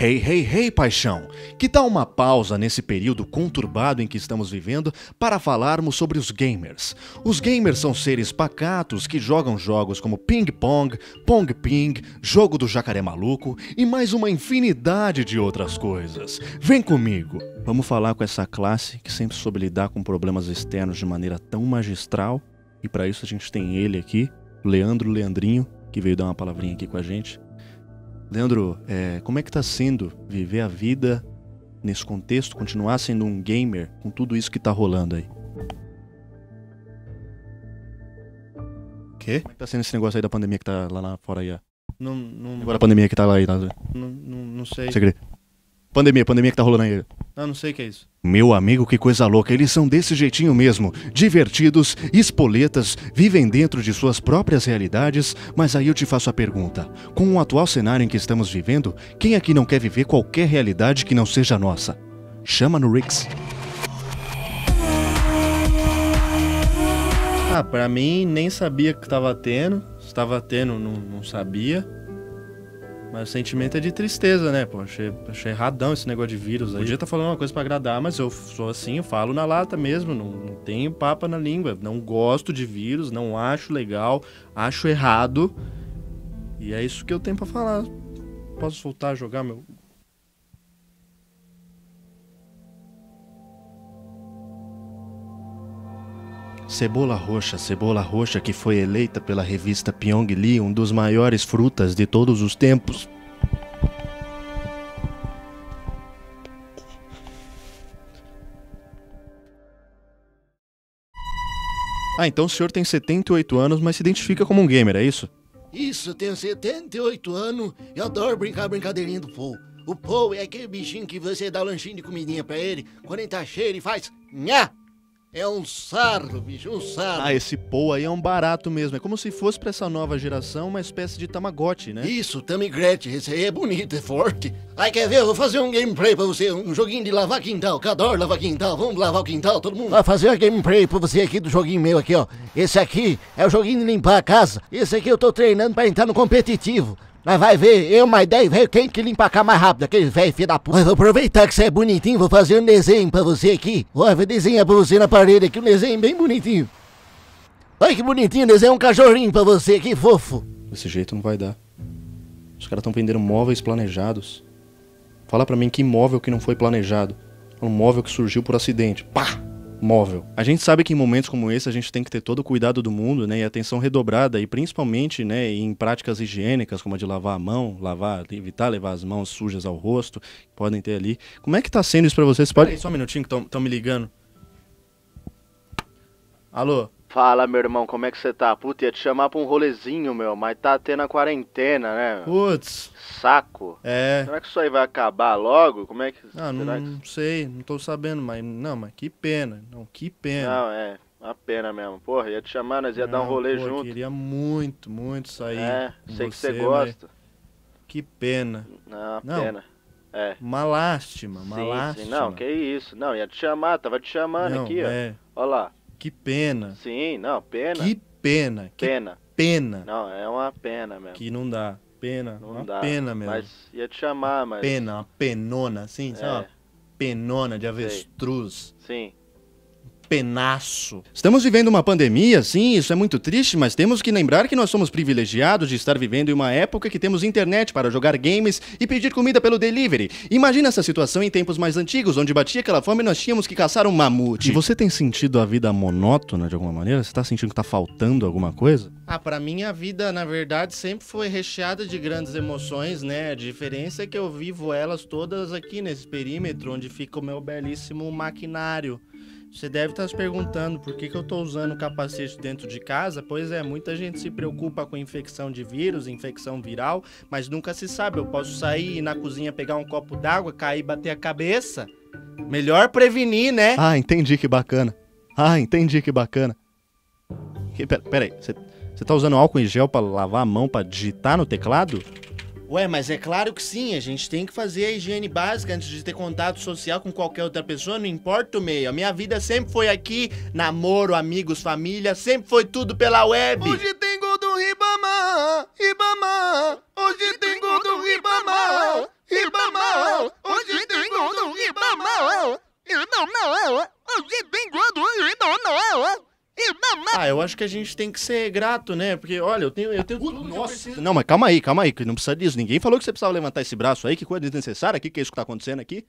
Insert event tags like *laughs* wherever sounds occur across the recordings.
Hey, hey, hey, paixão! Que tal uma pausa nesse período conturbado em que estamos vivendo para falarmos sobre os gamers? Os gamers são seres pacatos que jogam jogos como Ping Pong, Pong Ping, Jogo do Jacaré Maluco e mais uma infinidade de outras coisas. Vem comigo! Vamos falar com essa classe que sempre soube lidar com problemas externos de maneira tão magistral e para isso a gente tem ele aqui, Leandro Leandrinho, que veio dar uma palavrinha aqui com a gente. Leandro, é, como é que tá sendo viver a vida nesse contexto, continuar sendo um gamer com tudo isso que tá rolando aí? Quê? Como é que tá sendo esse negócio aí da pandemia que tá lá, lá fora aí? ó? Não, não, Agora a pandemia que tá lá aí, tá? não, não, não sei. Crê? Pandemia, pandemia que tá rolando aí. Não, não sei o que é isso. Meu amigo, que coisa louca, eles são desse jeitinho mesmo. Divertidos, espoletas, vivem dentro de suas próprias realidades, mas aí eu te faço a pergunta: com o atual cenário em que estamos vivendo, quem aqui não quer viver qualquer realidade que não seja a nossa? Chama no Rix. Ah, pra mim, nem sabia que tava tendo. Se tava tendo, não, não sabia. Mas o sentimento é de tristeza, né? Pô, achei, achei erradão esse negócio de vírus aí. Podia tá falando uma coisa pra agradar, mas eu sou assim, eu falo na lata mesmo. Não, não tenho papa na língua. Não gosto de vírus, não acho legal, acho errado. E é isso que eu tenho pra falar. Posso voltar a jogar meu. Cebola roxa, cebola roxa que foi eleita pela revista Pyongyi um dos maiores frutas de todos os tempos. Ah, então o senhor tem 78 anos, mas se identifica como um gamer, é isso? Isso, tenho 78 anos e adoro brincar a brincadeirinha do Paul. O Paul é aquele bichinho que você dá lanchinho de comidinha pra ele, quando ele tá cheio ele faz nhá. É um sarro, bicho, um sarro. Ah, esse Paul aí é um barato mesmo. É como se fosse pra essa nova geração uma espécie de Tamagotchi, né? Isso, Tamigretti, esse aí é bonito, é forte. Ai, quer ver? Eu vou fazer um gameplay pra você, um joguinho de lavar quintal, que adoro lavar quintal. Vamos lavar o quintal, todo mundo? Vai fazer um gameplay pra você aqui do joguinho meu aqui, ó. Esse aqui é o joguinho de limpar a casa. Esse aqui eu tô treinando pra entrar no competitivo. Mas vai ver, eu mais 10 velho, quem que limpa a casa mais rápido? Aquele velho filho da puta. Vou aproveitar que você é bonitinho, vou fazer um desenho pra você aqui. Olha, vou desenhar pra você na parede aqui, um desenho bem bonitinho. Olha que bonitinho, desenhar um cachorrinho pra você, que fofo. Desse jeito não vai dar. Os caras estão vendendo móveis planejados. Fala pra mim que móvel que não foi planejado. Um móvel que surgiu por acidente. Pá! Móvel. A gente sabe que em momentos como esse a gente tem que ter todo o cuidado do mundo, né? E atenção redobrada, e principalmente, né, em práticas higiênicas, como a de lavar a mão, lavar, evitar levar as mãos sujas ao rosto, que podem ter ali. Como é que tá sendo isso pra vocês? Pode... Peraí, só um minutinho que estão me ligando. Alô? Fala, meu irmão, como é que você tá? Puta, ia te chamar pra um rolezinho, meu, mas tá tendo a quarentena, né? Putz, Saco. é. Será que isso aí vai acabar logo? Como é que. Ah, não que- sei, não tô sabendo, mas. Não, mas que pena. Não, que pena. Não, é. Uma pena mesmo. Porra, ia te chamar, nós ia dar um Não, rolê pô, junto. Queria muito, muito sair. É, sei que você gosta. Que pena. Não, uma Não. pena. É. Uma lástima, uma sim, lástima. sim. Não, que isso. Não, ia te chamar, tava te chamando Não, aqui, ó. é. Olha lá. Que pena. Sim, não, pena. Que pena. Que pena. pena. Não, é uma pena mesmo. Que não dá. Pena. Não uma dá. pena mesmo. Mas ia te chamar, mas. Pena, uma penona, assim, sabe? É. Uma penona de avestruz. Sim. Penaço. Estamos vivendo uma pandemia, sim, isso é muito triste, mas temos que lembrar que nós somos privilegiados de estar vivendo em uma época que temos internet para jogar games e pedir comida pelo delivery. Imagina essa situação em tempos mais antigos, onde batia aquela fome e nós tínhamos que caçar um mamute. E você tem sentido a vida monótona de alguma maneira? Você tá sentindo que tá faltando alguma coisa? Ah, pra mim a vida, na verdade, sempre foi recheada de grandes emoções, né? A diferença é que eu vivo elas todas aqui nesse perímetro onde fica o meu belíssimo maquinário. Você deve estar se perguntando por que, que eu tô usando capacete dentro de casa? Pois é, muita gente se preocupa com infecção de vírus, infecção viral, mas nunca se sabe. Eu posso sair ir na cozinha pegar um copo d'água, cair e bater a cabeça. Melhor prevenir, né? Ah, entendi que bacana. Ah, entendi que bacana. Pera, pera aí, você você tá usando álcool em gel pra lavar a mão, pra digitar no teclado? Ué, mas é claro que sim, a gente tem que fazer a higiene básica antes de ter contato social com qualquer outra pessoa, não importa o meio. A minha vida sempre foi aqui, namoro, amigos, família, sempre foi tudo pela web. Hoje tem gol do Ribamar, Ribamar. Hoje tem gol do Ribamar, Ribamar. Hoje tem gol do Ribamar. Ah, eu acho que a gente tem que ser grato, né? Porque, olha, eu tenho, eu tenho tudo que eu. Não, mas calma aí, calma aí, que não precisa disso. Ninguém falou que você precisava levantar esse braço aí, que coisa desnecessária, que que é isso que tá acontecendo aqui?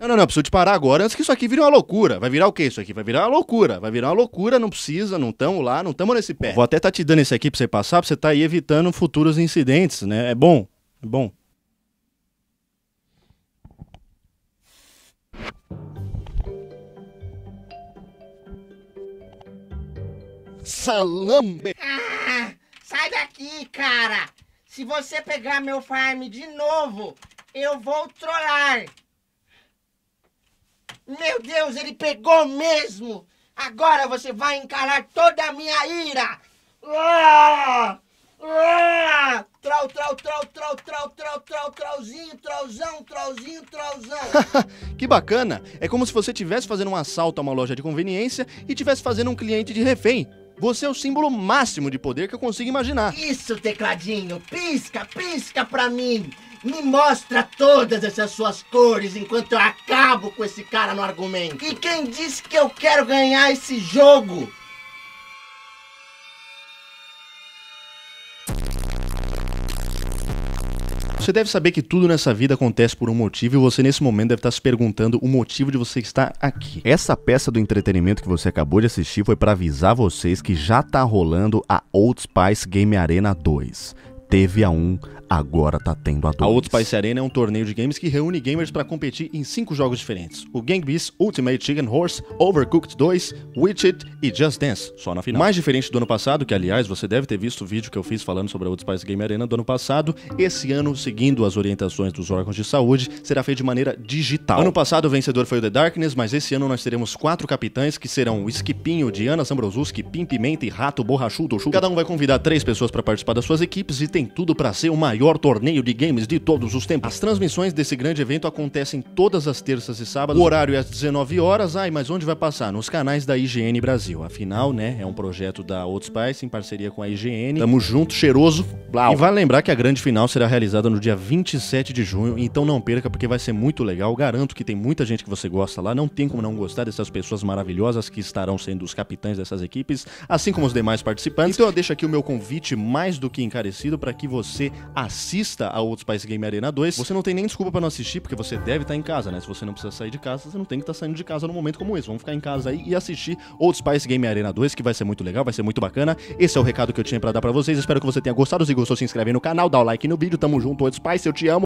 Não, não, não, eu preciso te parar agora antes que isso aqui vire uma loucura. Vai virar o quê isso aqui? Vai virar uma loucura. Vai virar uma loucura, não precisa, não tamo lá, não tamo nesse pé. Vou até tá te dando esse aqui pra você passar, pra você tá aí evitando futuros incidentes, né? É bom, é bom. Salambe. Ah, sai daqui, cara! Se você pegar meu farm de novo, eu vou trollar! Meu Deus, ele pegou mesmo! Agora você vai encarar toda a minha ira! Ah! Ah! Troll, troll, troll, troll, troll, troll, troll, trollzinho, trollzão, trollzinho, trollzão! *laughs* que bacana! É como se você estivesse fazendo um assalto a uma loja de conveniência e estivesse fazendo um cliente de refém. Você é o símbolo máximo de poder que eu consigo imaginar. Isso, tecladinho! Pisca, pisca pra mim! Me mostra todas essas suas cores enquanto eu acabo com esse cara no argumento. E quem disse que eu quero ganhar esse jogo? Você deve saber que tudo nessa vida acontece por um motivo e você nesse momento deve estar se perguntando o motivo de você estar aqui. Essa peça do entretenimento que você acabou de assistir foi para avisar vocês que já tá rolando a Old Spice Game Arena 2. Teve a 1, agora tá tendo a 2. A Old Spice Arena é um torneio de games que reúne gamers para competir em cinco jogos diferentes: o Gang Beasts Ultimate Chicken Horse, Overcooked 2, Witch It e Just Dance, só na final. Mais diferente do ano passado, que aliás você deve ter visto o vídeo que eu fiz falando sobre a Old Spice Game Arena do ano passado, esse ano, seguindo as orientações dos órgãos de saúde, será feito de maneira digital. Ano passado o vencedor foi o The Darkness, mas esse ano nós teremos quatro capitães que serão o Skipinho, Diana Sambrosuski, Pim Pimenta e Rato Borrachudo. Cada um vai convidar três pessoas para participar das suas equipes e tem tudo para ser o maior torneio de games de todos os tempos. As transmissões desse grande evento acontecem todas as terças e sábados. O horário é às 19 horas. Ai, mas onde vai passar? Nos canais da IGN Brasil. Afinal, né, é um projeto da Old Spice em parceria com a IGN. Tamo junto, cheiroso. Blau. E vale lembrar que a grande final será realizada no dia 27 de junho, então não perca porque vai ser muito legal. Garanto que tem muita gente que você gosta lá, não tem como não gostar dessas pessoas maravilhosas que estarão sendo os capitães dessas equipes, assim como os demais participantes. Então eu deixo aqui o meu convite mais do que encarecido para que você assista a Old Spice Game Arena 2. Você não tem nem desculpa para não assistir, porque você deve estar em casa, né? Se você não precisa sair de casa, você não tem que estar saindo de casa num momento como esse. Vamos ficar em casa aí e assistir Old Spice Game Arena 2, que vai ser muito legal, vai ser muito bacana. Esse é o recado que eu tinha para dar para vocês. Espero que você tenha gostado. Se gostou, se inscreve no canal, dá o like no vídeo. Tamo junto, Old Spice, eu te amo.